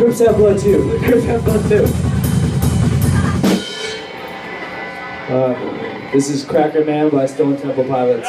Crips have blood too. Crips have blood too. Uh, this is Cracker Man by Stone Temple Pilots.